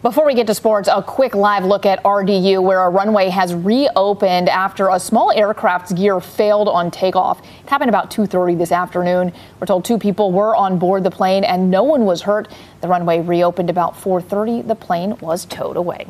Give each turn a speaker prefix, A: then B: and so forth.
A: Before we get to sports, a quick live look at RDU, where a runway has reopened after a small aircraft's gear failed on takeoff. It happened about 2:30 this afternoon. We're told two people were on board the plane and no one was hurt. The runway reopened about 4:30. The plane was towed away.